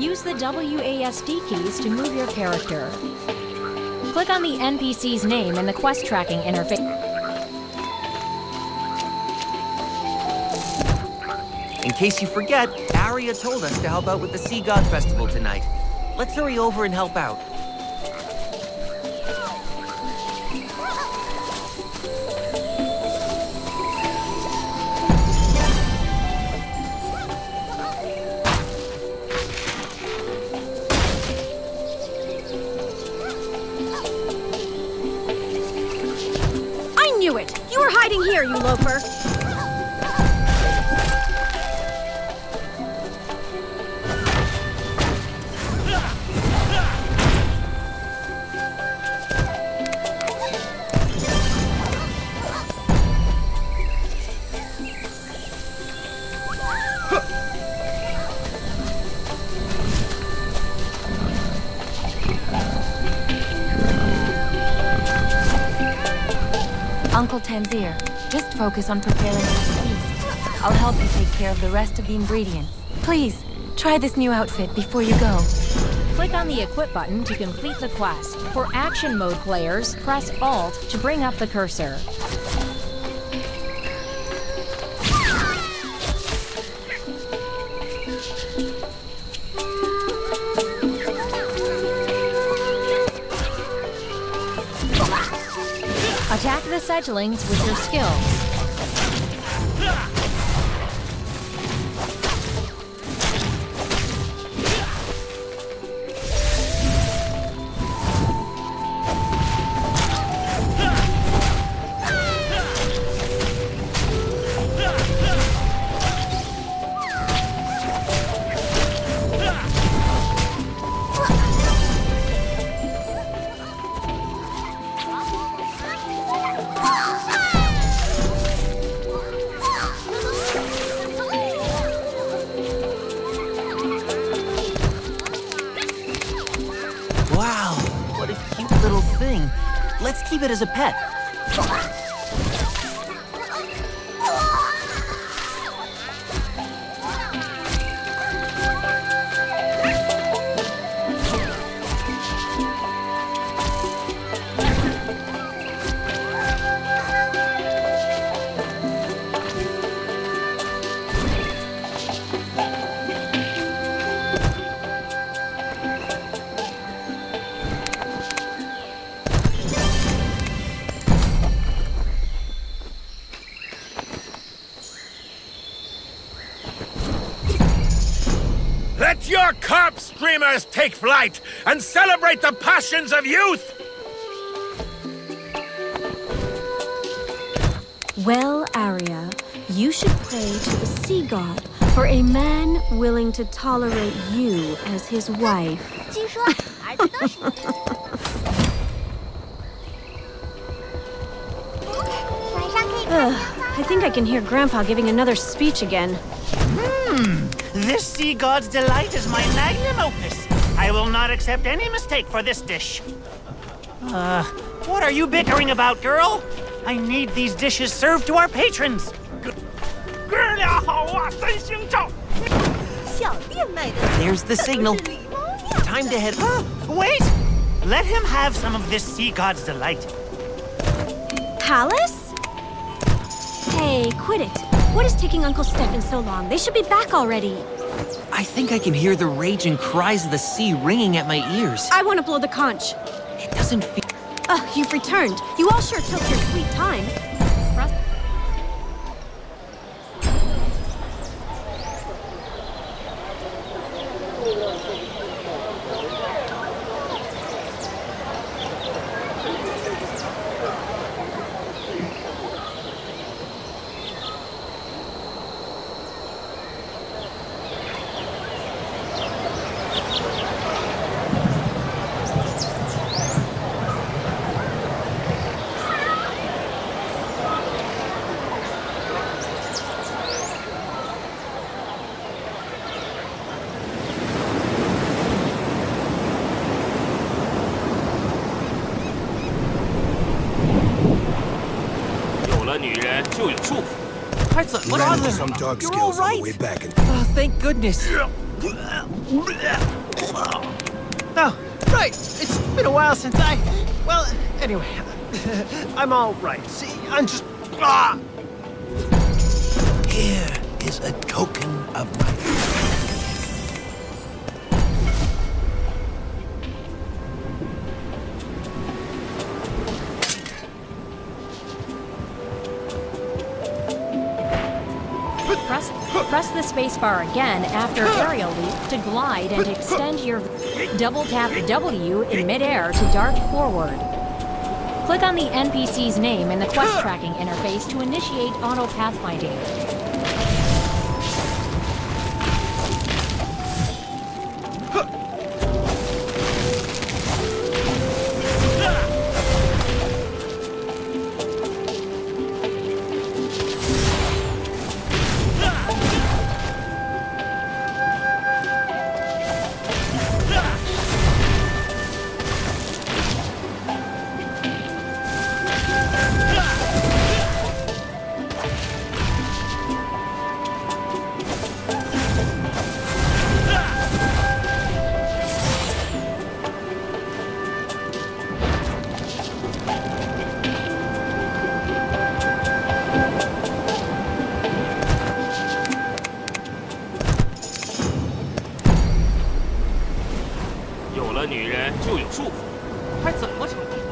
Use the WASD keys to move your character. Click on the NPC's name in the quest tracking interface. In case you forget, Aria told us to help out with the Sea God Festival tonight. Let's hurry over and help out. It! You were hiding here, you loafer! Uncle Tanzir, just focus on preparing the feast. I'll help you take care of the rest of the ingredients. Please, try this new outfit before you go. Click on the Equip button to complete the quest. For Action Mode players, press Alt to bring up the cursor. Attack the Sedgelings with your skills. Keep it as a pet. Let your corpse dreamers take flight and celebrate the passions of youth! Well, Arya, you should pray to the sea god for a man willing to tolerate you as his wife. Ugh, I think I can hear Grandpa giving another speech again. Hmm. This sea god's delight is my magnum opus. I will not accept any mistake for this dish. Uh, what are you bickering about, girl? I need these dishes served to our patrons. 哥俩好啊，三星照！小店卖的 There's the signal. 礼貌酿 Time to head. Wait! Let him have some of this sea god's delight. Palace? Hey, quit it. What is taking Uncle Stefan so long? They should be back already. I think I can hear the raging cries of the sea ringing at my ears. I want to blow the conch. It doesn't feel. Ugh, you've returned. You all sure took your sweet time. Hearts, what's wrong with Some dog You're skills on the way back. And Oh, thank goodness. Oh, right. It's been a while since I. Well, anyway, I'm all right. See, I'm just. Ah! Here is a token of my Press, press the spacebar again after aerial leap to glide and extend your double tap W in midair to dart forward. Click on the NPC's name in the quest tracking interface to initiate auto pathfinding. 有了女人就有束缚还怎么成功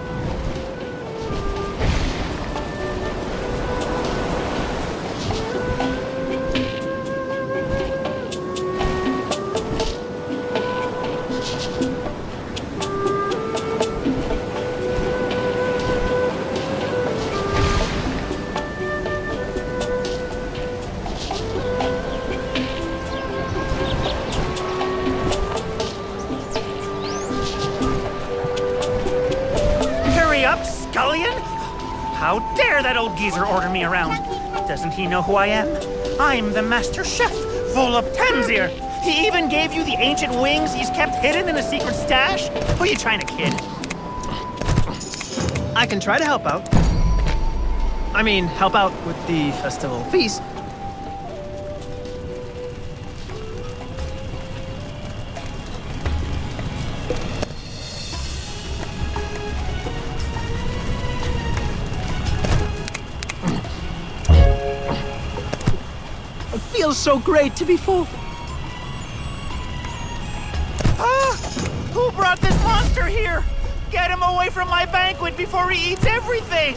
Scullion! How dare that old geezer order me around? Doesn't he know who I am? I'm the Master Chef, Volop. He even gave you the ancient wings he's kept hidden in a secret stash? Who are you trying to kid? I can try to help out. I mean, help out with the festival feast. Feels so great to be full. Ah! Who brought this monster here? Get him away from my banquet before he eats everything!